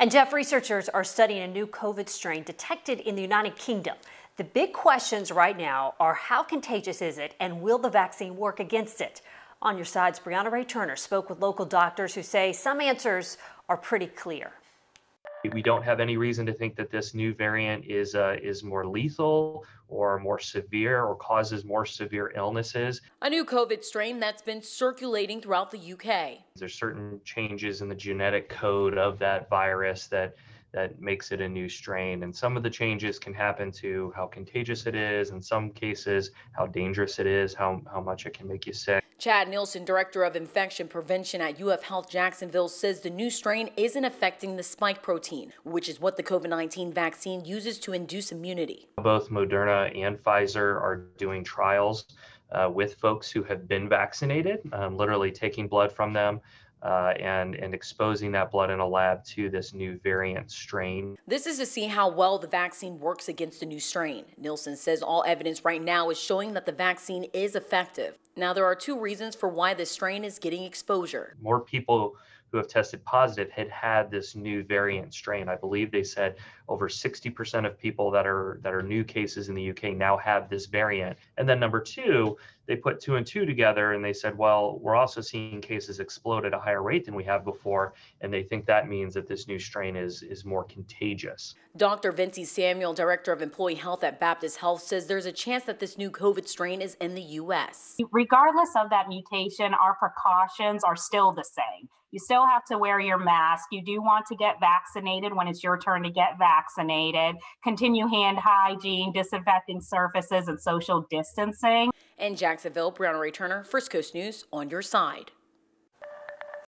And Jeff, researchers are studying a new COVID strain detected in the United Kingdom. The big questions right now are how contagious is it and will the vaccine work against it? On your sides, Brianna Ray Turner spoke with local doctors who say some answers are pretty clear. We don't have any reason to think that this new variant is uh, is more lethal or more severe or causes more severe illnesses. A new COVID strain that's been circulating throughout the UK. There's certain changes in the genetic code of that virus that that makes it a new strain. And some of the changes can happen to how contagious it is, in some cases, how dangerous it is, how, how much it can make you sick. Chad Neilsen, Director of Infection Prevention at UF Health Jacksonville, says the new strain isn't affecting the spike protein, which is what the COVID 19 vaccine uses to induce immunity. Both Moderna and Pfizer are doing trials uh, with folks who have been vaccinated, um, literally taking blood from them uh, and, and exposing that blood in a lab to this new variant strain. This is to see how well the vaccine works against the new strain. Neilsen says all evidence right now is showing that the vaccine is effective. Now, there are two reasons for why this strain is getting exposure. More people who have tested positive had had this new variant strain. I believe they said over 60% of people that are that are new cases in the UK now have this variant. And then number 2, they put two and two together and they said, well, we're also seeing cases explode at a higher rate than we have before, and they think that means that this new strain is is more contagious. Dr. Vincy Samuel, director of employee health at Baptist Health, says there's a chance that this new COVID strain is in the U.S. Regardless of that mutation, our precautions are still the same. You still have to wear your mask. You do want to get vaccinated when it's your turn to get vaccinated. Continue hand hygiene, disinfecting surfaces, and social distancing. In Jacksonville, Brianna Ray Turner, First Coast News on your side.